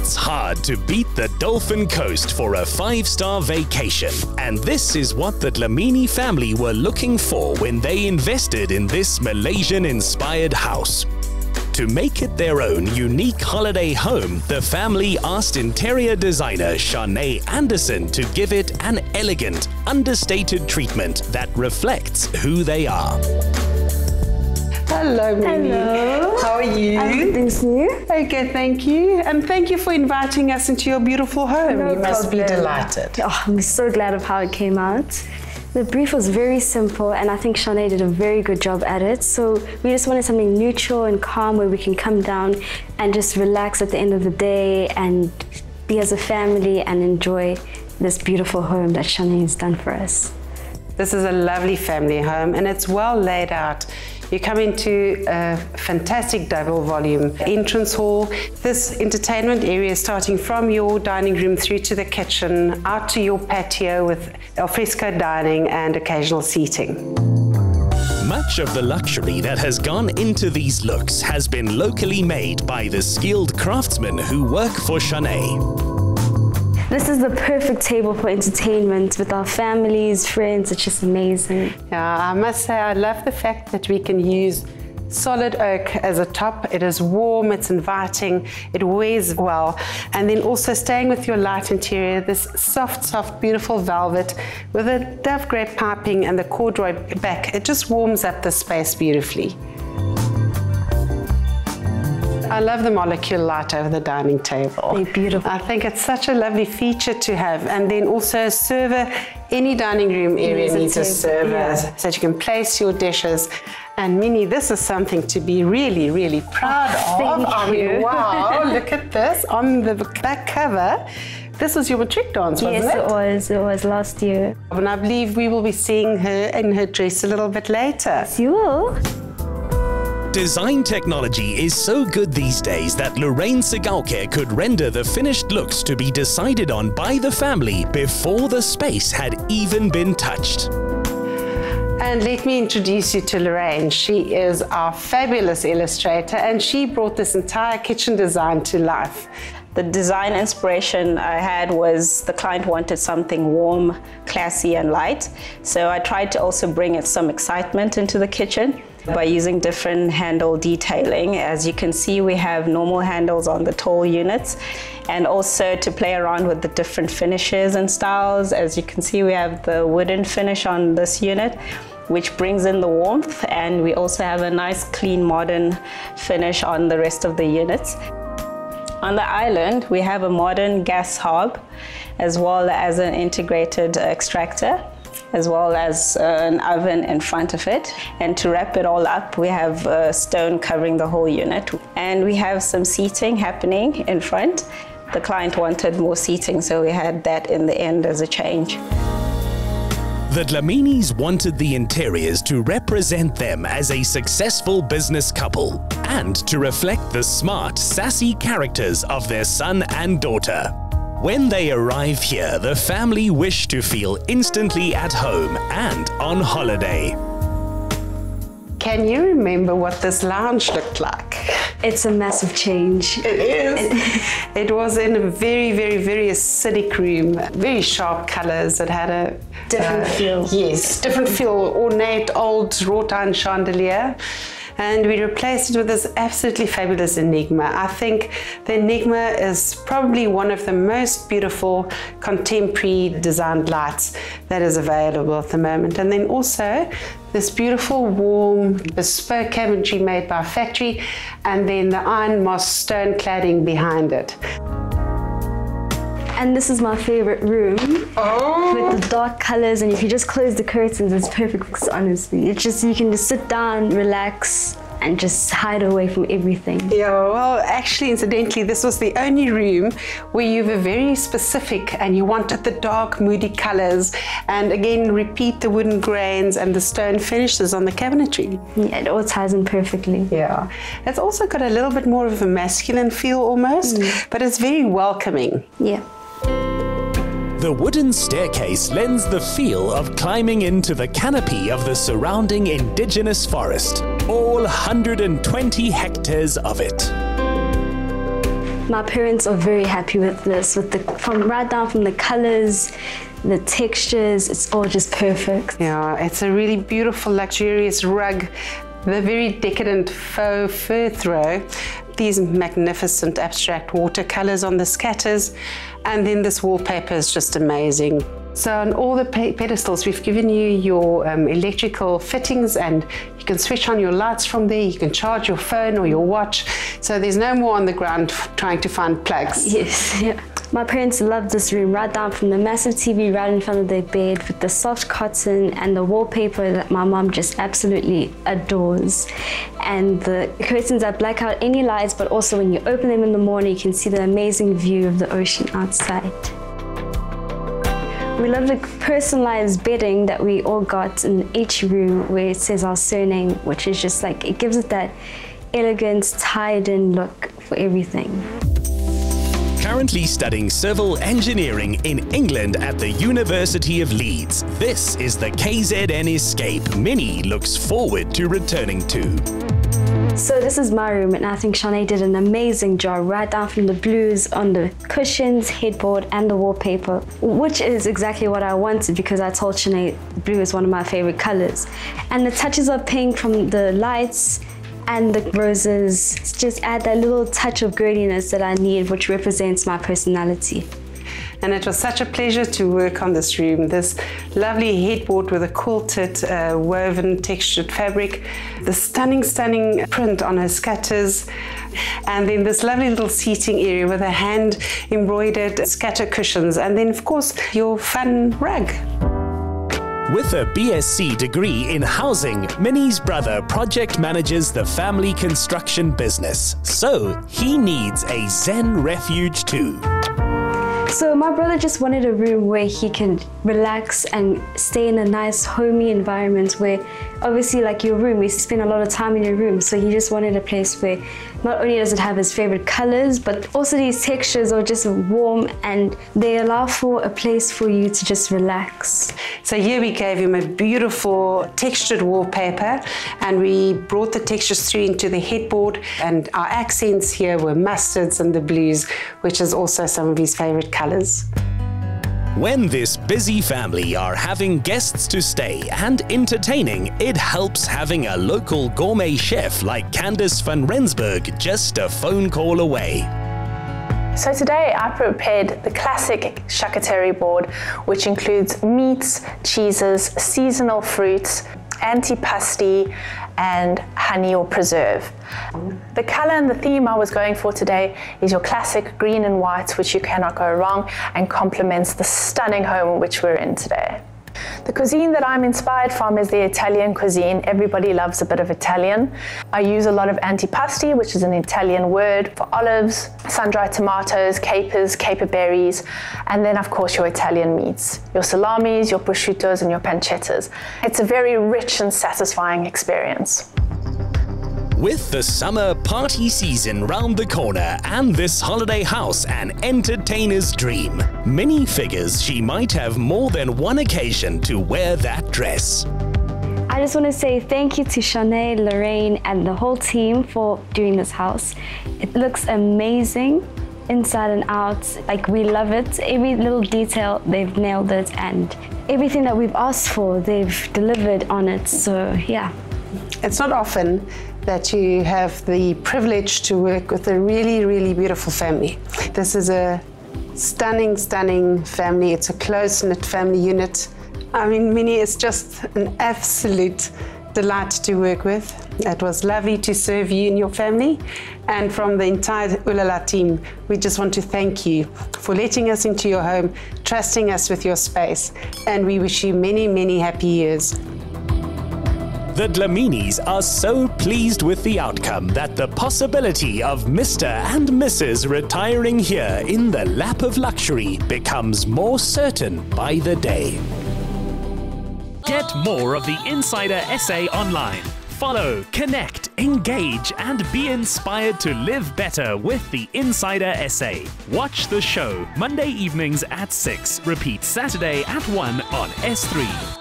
It's hard to beat the Dolphin Coast for a five star vacation, and this is what the Dlamini family were looking for when they invested in this Malaysian inspired house. To make it their own unique holiday home, the family asked interior designer Schane Anderson to give it an elegant, understated treatment that reflects who they are. Hello, Mimi. Hello. How are you? I'm good, you. Okay, thank you. And thank you for inviting us into your beautiful home. No you must be delighted. Oh, I'm so glad of how it came out. The brief was very simple, and I think Schane did a very good job at it. So we just wanted something neutral and calm where we can come down and just relax at the end of the day and be as a family and enjoy this beautiful home that Schane has done for us. This is a lovely family home and it's well laid out. You come into a fantastic double volume entrance hall. This entertainment area starting from your dining room through to the kitchen, out to your patio with alfresco dining and occasional seating. Much of the luxury that has gone into these looks has been locally made by the skilled craftsmen who work for Schane. This is the perfect table for entertainment with our families, friends. It's just amazing. Yeah, I must say I love the fact that we can use solid oak as a top. It is warm, it's inviting, it wears well. And then also staying with your light interior, this soft, soft, beautiful velvet with a dove grape piping and the corduroy back. It just warms up the space beautifully. I love the molecule light over the dining table. They're beautiful. I think it's such a lovely feature to have. And then also a server, any dining room area Needs a needs a table, server yeah. so that you can place your dishes. And Minnie, this is something to be really, really proud oh, of. Thank I mean, you. wow, look at this on the back cover. This was your matric dance, wasn't Yes, it? Yes, it was. It was last year. And I believe we will be seeing her in her dress a little bit later. You will? Design technology is so good these days that Lorraine Segalke could render the finished looks to be decided on by the family before the space had even been touched. And let me introduce you to Lorraine. She is our fabulous illustrator and she brought this entire kitchen design to life. The design inspiration I had was the client wanted something warm, classy, and light. So I tried to also bring it some excitement into the kitchen by using different handle detailing. As you can see, we have normal handles on the tall units and also to play around with the different finishes and styles. As you can see, we have the wooden finish on this unit which brings in the warmth and we also have a nice clean modern finish on the rest of the units. On the island, we have a modern gas hob as well as an integrated extractor as well as uh, an oven in front of it. And to wrap it all up, we have a stone covering the whole unit. And we have some seating happening in front. The client wanted more seating, so we had that in the end as a change. The Dlaminis wanted the interiors to represent them as a successful business couple and to reflect the smart, sassy characters of their son and daughter. When they arrive here, the family wish to feel instantly at home and on holiday. Can you remember what this lounge looked like? It's a massive change. It is. it was in a very, very, very acidic room. Very sharp colours. It had a Different uh, feel. Yes, different feel. Ornate old wrought iron chandelier. And we replaced it with this absolutely fabulous Enigma. I think the Enigma is probably one of the most beautiful contemporary designed lights that is available at the moment. And then also this beautiful, warm, bespoke cabinetry made by a factory, and then the iron moss stone cladding behind it. And this is my favorite room Oh! with the dark colors. And if you just close the curtains, it's perfect. Because honestly, it's just you can just sit down, relax, and just hide away from everything. Yeah, well, actually, incidentally, this was the only room where you were very specific and you wanted the dark, moody colors, and again, repeat the wooden grains and the stone finishes on the cabinetry. Yeah, it all ties in perfectly. Yeah, it's also got a little bit more of a masculine feel almost, mm. but it's very welcoming. Yeah. The wooden staircase lends the feel of climbing into the canopy of the surrounding indigenous forest, all 120 hectares of it. My parents are very happy with this, with the from right down from the colors, the textures, it's all just perfect. Yeah, it's a really beautiful, luxurious rug. The very decadent faux fur throw, these magnificent abstract watercolors on the scatters, and then this wallpaper is just amazing. So on all the pedestals, we've given you your um, electrical fittings and you can switch on your lights from there. You can charge your phone or your watch. So there's no more on the ground trying to find plugs. Yes, yeah. My parents love this room right down from the massive TV right in front of their bed with the soft cotton and the wallpaper that my mom just absolutely adores. And the curtains that black out any lights, but also when you open them in the morning, you can see the amazing view of the ocean outside. We love the personalized bedding that we all got in each room where it says our surname, which is just like, it gives it that elegant, tied in look for everything. Currently studying civil engineering in England at the University of Leeds, this is the KZN Escape Minnie looks forward to returning to. So this is my room and I think Schane did an amazing job right down from the blues on the cushions, headboard and the wallpaper, which is exactly what I wanted because I told Schane blue is one of my favorite colors. And the touches of pink from the lights and the roses just add that little touch of girdiness that I need which represents my personality and it was such a pleasure to work on this room. This lovely headboard with a quilted uh, woven textured fabric, the stunning, stunning print on her scatters, and then this lovely little seating area with a hand embroidered scatter cushions, and then of course your fun rug. With a BSc degree in housing, Minnie's brother project manages the family construction business, so he needs a Zen refuge too. So my brother just wanted a room where he can relax and stay in a nice homey environment where obviously like your room, you spend a lot of time in your room. So he just wanted a place where not only does it have his favorite colors, but also these textures are just warm and they allow for a place for you to just relax. So here we gave him a beautiful textured wallpaper and we brought the textures through into the headboard and our accents here were mustards and the blues, which is also some of his favorite colors. When this busy family are having guests to stay and entertaining, it helps having a local gourmet chef like Candice van Rensburg just a phone call away. So today I prepared the classic charcuterie board, which includes meats, cheeses, seasonal fruits, antipasti, and honey or preserve. The color and the theme I was going for today is your classic green and white, which you cannot go wrong, and complements the stunning home which we're in today. The cuisine that I'm inspired from is the Italian cuisine. Everybody loves a bit of Italian. I use a lot of antipasti, which is an Italian word for olives, sun-dried tomatoes, capers, caper berries, and then of course your Italian meats, your salamis, your prosciuttos, and your pancettas. It's a very rich and satisfying experience. With the summer party season round the corner and this holiday house an entertainer's dream, Minnie figures she might have more than one occasion to wear that dress. I just want to say thank you to Schane, Lorraine, and the whole team for doing this house. It looks amazing inside and out. Like, we love it. Every little detail, they've nailed it, and everything that we've asked for, they've delivered on it. So, yeah. It's not often that you have the privilege to work with a really, really beautiful family. This is a stunning, stunning family. It's a close-knit family unit. I mean, Minnie is just an absolute delight to work with. It was lovely to serve you and your family. And from the entire Ulala team, we just want to thank you for letting us into your home, trusting us with your space, and we wish you many, many happy years. The Dlaminis are so pleased with the outcome that the possibility of Mr. and Mrs. retiring here in the lap of luxury becomes more certain by the day. Get more of the Insider SA online. Follow, connect, engage, and be inspired to live better with the Insider SA. Watch the show Monday evenings at 6, repeat Saturday at 1 on S3.